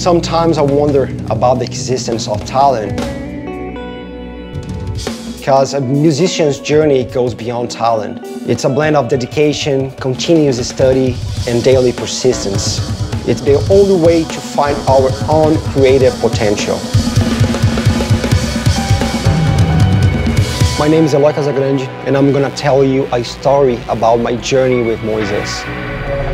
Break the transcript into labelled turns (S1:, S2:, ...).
S1: Sometimes I wonder about the existence of talent. Because a musician's journey goes beyond talent. It's a blend of dedication, continuous study, and daily persistence. It's the only way to find our own creative potential. My name is Eloy Casagrande, and I'm gonna tell you a story about my journey with Moises.